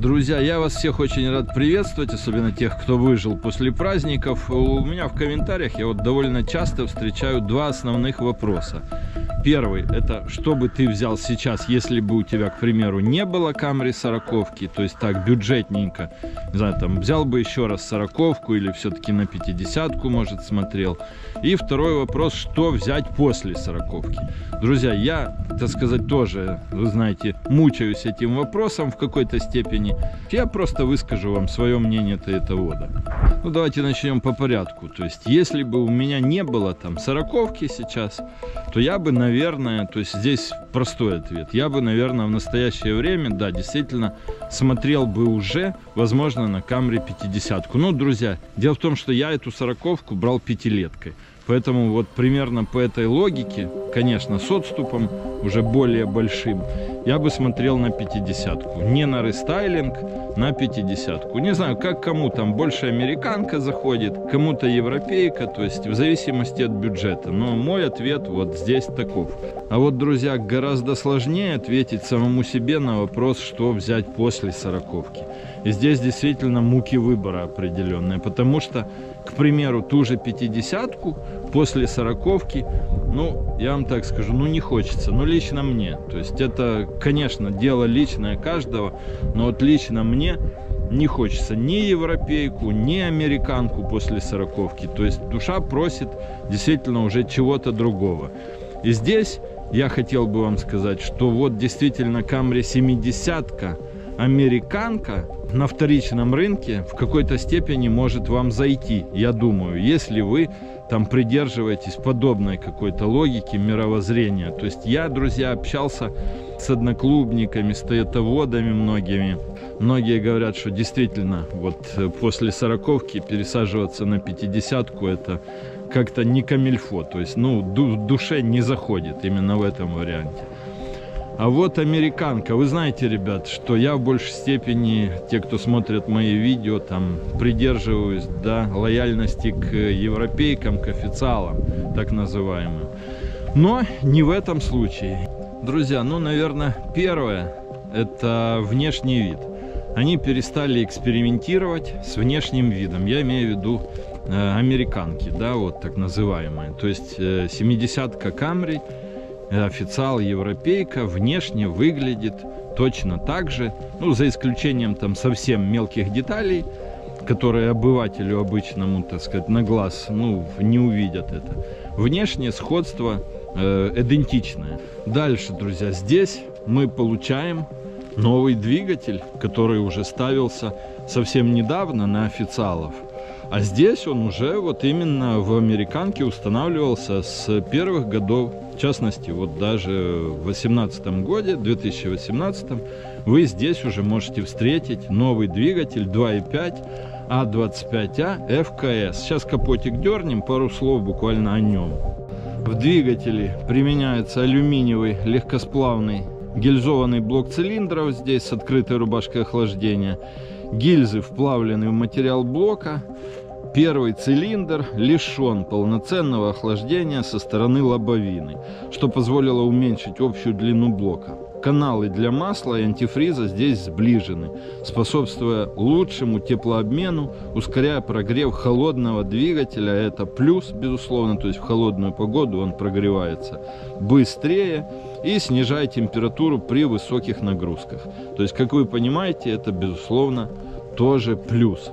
Друзья, я вас всех очень рад приветствовать, особенно тех, кто выжил после праздников. У меня в комментариях я вот довольно часто встречаю два основных вопроса. Первый – это что бы ты взял сейчас, если бы у тебя, к примеру, не было Камри сороковки, то есть так, бюджетненько, не знаю, там, взял бы еще раз сороковку или все-таки на пятидесятку, может, смотрел. И второй вопрос – что взять после сороковки? Друзья, я, так сказать, тоже, вы знаете, мучаюсь этим вопросом в какой-то степени. Я просто выскажу вам свое мнение Тоетовода. Ну, давайте начнем по порядку. То есть, если бы у меня не было там сороковки сейчас, то я бы, наверное, то есть здесь простой ответ, я бы, наверное, в настоящее время, да, действительно, смотрел бы уже, возможно, на Камри 50 -ку. Ну, друзья, дело в том, что я эту сороковку брал пятилеткой. Поэтому вот примерно по этой логике, конечно, с отступом уже более большим, я бы смотрел на 50-ку. Не на рестайлинг, на 50-ку. Не знаю, как кому там больше американка заходит, кому-то европейка, то есть в зависимости от бюджета. Но мой ответ вот здесь таков. А вот, друзья, гораздо сложнее ответить самому себе на вопрос, что взять после сороковки. И здесь действительно муки выбора определенные, потому что, к примеру, ту же 50-ку после сороковки, ну, я вам так скажу, ну не хочется, ну лично мне. То есть это, конечно, дело личное каждого, но вот лично мне не хочется ни европейку, ни американку после сороковки. То есть душа просит действительно уже чего-то другого. И здесь я хотел бы вам сказать, что вот действительно Камри 70 американка на вторичном рынке в какой-то степени может вам зайти, я думаю, если вы там придерживаетесь подобной какой-то логики мировоззрения. То есть я, друзья, общался с одноклубниками, с тоетоводами многими. Многие говорят, что действительно вот э, после сороковки пересаживаться на пятидесятку это как-то не камильфо. То есть, ну, душе не заходит именно в этом варианте. А вот американка. Вы знаете, ребят, что я в большей степени, те, кто смотрит мои видео, там, придерживаюсь, да, лояльности к европейкам, к официалам, так называемым. Но не в этом случае. Друзья, ну, наверное, первое, это внешний вид. Они перестали экспериментировать с внешним видом. Я имею в виду э, американки, да, вот так называемые. То есть э, 70-ка Camry официал европейка внешне выглядит точно так же, ну, за исключением там совсем мелких деталей, которые обывателю обычному, так сказать, на глаз, ну, не увидят это. Внешнее сходство э, идентичное. Дальше, друзья, здесь мы получаем новый двигатель, который уже ставился совсем недавно на официалов. А здесь он уже вот именно в американке устанавливался с первых годов в частности, вот даже в 2018 году, 2018, вы здесь уже можете встретить новый двигатель 2.5 А25А ФКС. Сейчас капотик дернем, пару слов буквально о нем. В двигателе применяется алюминиевый легкосплавный гильзованный блок цилиндров здесь с открытой рубашкой охлаждения. Гильзы вплавлены в материал блока. Первый цилиндр лишен полноценного охлаждения со стороны лобовины, что позволило уменьшить общую длину блока. Каналы для масла и антифриза здесь сближены, способствуя лучшему теплообмену, ускоряя прогрев холодного двигателя. Это плюс, безусловно, то есть в холодную погоду он прогревается быстрее и снижая температуру при высоких нагрузках. То есть, как вы понимаете, это, безусловно, тоже плюс.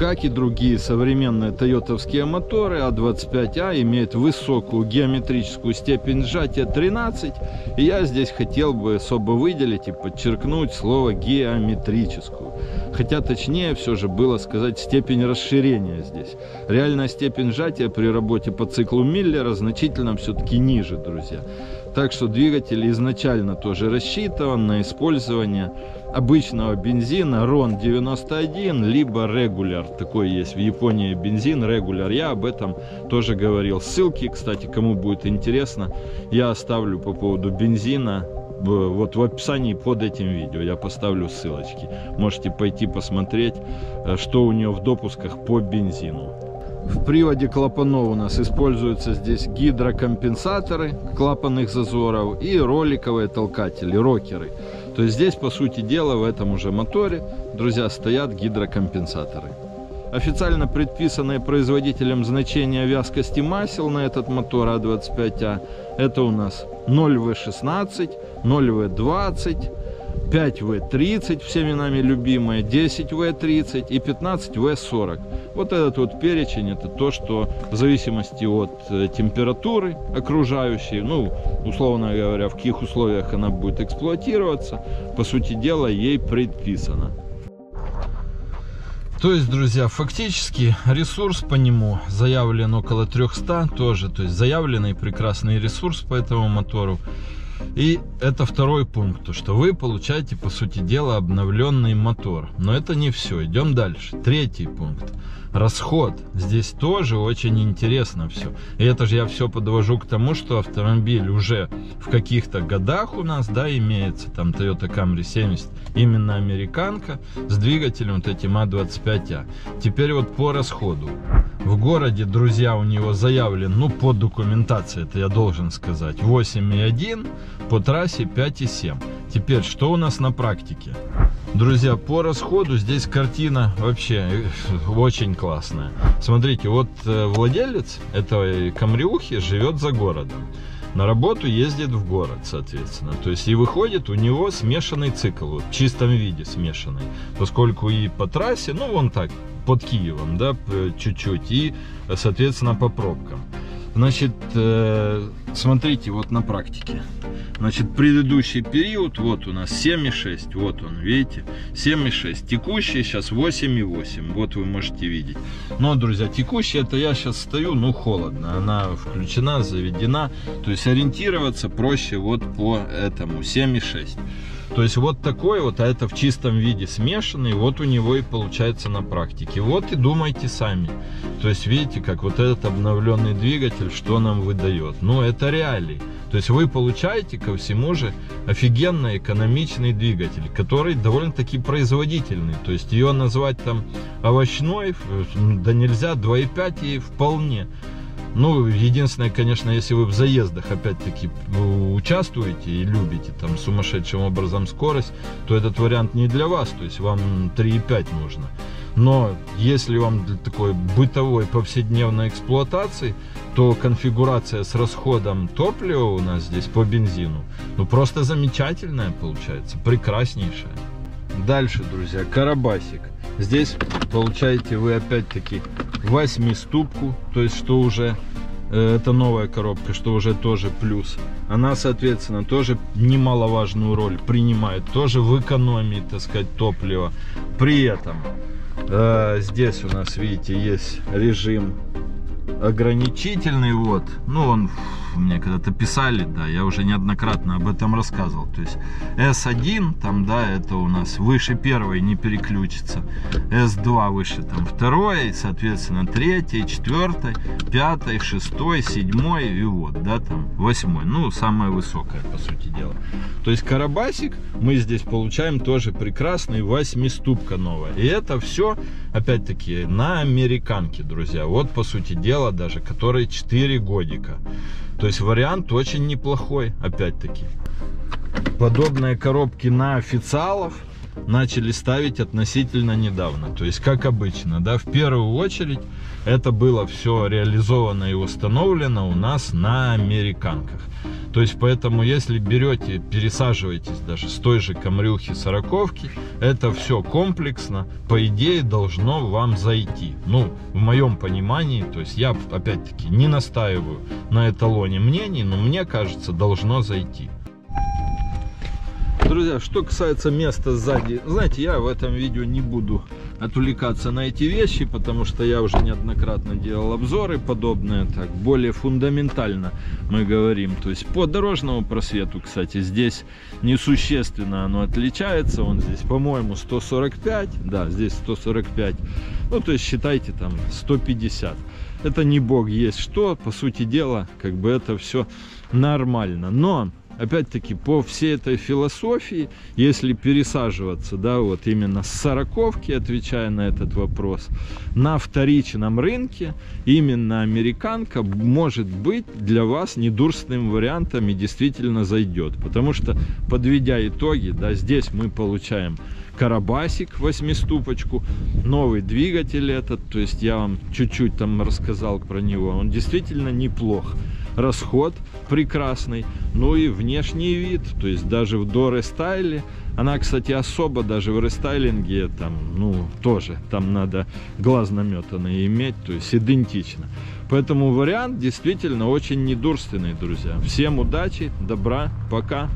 Как и другие современные тойотовские моторы, А25А имеет высокую геометрическую степень сжатия 13. И я здесь хотел бы особо выделить и подчеркнуть слово геометрическую. Хотя точнее все же было сказать степень расширения здесь. Реальная степень сжатия при работе по циклу Миллера значительно все-таки ниже, друзья. Так что двигатель изначально тоже рассчитан на использование обычного бензина RON 91 либо регуляр такой есть в Японии бензин регуляр я об этом тоже говорил. Ссылки кстати кому будет интересно я оставлю по поводу бензина вот в описании под этим видео. Я поставлю ссылочки. Можете пойти посмотреть э, что у нее в допусках по бензину в приводе клапанов у нас используются здесь гидрокомпенсаторы клапанных зазоров и роликовые толкатели, рокеры. То есть здесь, по сути дела, в этом уже моторе, друзья, стоят гидрокомпенсаторы. Официально предписанные производителем значения вязкости масел на этот мотор А25А это у нас 0В16, 0В20, 5В30, всеми нами любимые, 10В30 и 15В40. Вот этот вот перечень, это то, что в зависимости от э, температуры окружающей, ну, условно говоря, в каких условиях она будет эксплуатироваться, по сути дела, ей предписано. То есть, друзья, фактически ресурс по нему заявлен около 300 тоже. То есть заявленный прекрасный ресурс по этому мотору. И это второй пункт, то что вы получаете, по сути дела, обновленный мотор. Но это не все. Идем дальше. Третий пункт расход. Здесь тоже очень интересно все. И это же я все подвожу к тому, что автомобиль уже в каких-то годах у нас, да, имеется, там Toyota Camry 70, именно американка, с двигателем вот этим А25А. Теперь вот по расходу. В городе, друзья, у него заявлен, ну, по документации, это я должен сказать, 8,1, по трассе 5,7. Теперь, что у нас на практике? Друзья, по расходу здесь картина вообще э, очень классная. Смотрите, вот э, владелец этой камриухи живет за городом. На работу ездит в город, соответственно. То есть и выходит у него смешанный цикл, вот, в чистом виде смешанный. Поскольку и по трассе, ну вон так, под Киевом, да, чуть-чуть, и, соответственно, по пробкам. Значит, э, смотрите, вот на практике. Значит, предыдущий период, вот у нас 7,6, вот он, видите, 7,6. Текущий сейчас 8,8, вот вы можете видеть. Но, друзья, текущий, это я сейчас стою, ну, холодно. Она включена, заведена. То есть ориентироваться проще вот по этому, 7,6. То есть вот такой вот, а это в чистом виде смешанный, вот у него и получается на практике. Вот и думайте сами. То есть видите, как вот этот обновленный двигатель, что нам выдает. Ну, это реалии. То есть вы получаете ко всему же офигенно экономичный двигатель, который довольно-таки производительный. То есть ее назвать там овощной, да нельзя, 2,5 ей вполне. Ну, единственное, конечно, если вы в заездах, опять-таки, участвуете и любите там сумасшедшим образом скорость, то этот вариант не для вас, то есть вам 3,5 нужно. Но если вам для такой бытовой повседневной эксплуатации, то конфигурация с расходом топлива у нас здесь по бензину, ну просто замечательная получается, прекраснейшая. Дальше, друзья, карабасик. Здесь получаете вы опять-таки восьмиступку, то есть что уже э, это новая коробка, что уже тоже плюс. Она, соответственно, тоже немаловажную роль принимает, тоже в экономии, так сказать, топлива. При этом э, здесь у нас, видите, есть режим ограничительный, вот. Ну, он мне когда-то писали, да, я уже неоднократно об этом рассказывал. То есть S1, там, да, это у нас выше первой не переключится. S2 выше там второй, соответственно, третий, четвертый, пятый, шестой, седьмой и вот, да, там, восьмой. Ну, самое высокое, по сути дела. То есть карабасик мы здесь получаем тоже прекрасный, восьмиступка новая. И это все, опять-таки, на американке, друзья. Вот, по сути дела, даже, который 4 годика. То есть вариант очень неплохой, опять-таки. Подобные коробки на официалов начали ставить относительно недавно. То есть, как обычно, да, в первую очередь это было все реализовано и установлено у нас на американках. То есть, поэтому, если берете, пересаживаетесь даже с той же камрюхи сороковки, это все комплексно, по идее, должно вам зайти. Ну, в моем понимании, то есть, я, опять-таки, не настаиваю на эталоне мнений, но мне кажется, должно зайти. Друзья, что касается места сзади, знаете, я в этом видео не буду отвлекаться на эти вещи, потому что я уже неоднократно делал обзоры подобные, так, более фундаментально мы говорим. То есть по дорожному просвету, кстати, здесь несущественно оно отличается, он здесь, по-моему, 145, да, здесь 145, ну, то есть считайте там 150. Это не бог есть что, по сути дела, как бы это все нормально. Но опять-таки, по всей этой философии, если пересаживаться, да, вот именно с сороковки, отвечая на этот вопрос, на вторичном рынке именно американка может быть для вас недурственным вариантом и действительно зайдет. Потому что, подведя итоги, да, здесь мы получаем Карабасик восьмиступочку, новый двигатель этот, то есть я вам чуть-чуть там рассказал про него, он действительно неплох. Расход прекрасный, ну и внешний вид, то есть даже в до рестайле, она, кстати, особо даже в рестайлинге, там, ну, тоже, там надо глаз наметанный иметь, то есть идентично. Поэтому вариант действительно очень недурственный, друзья. Всем удачи, добра, пока.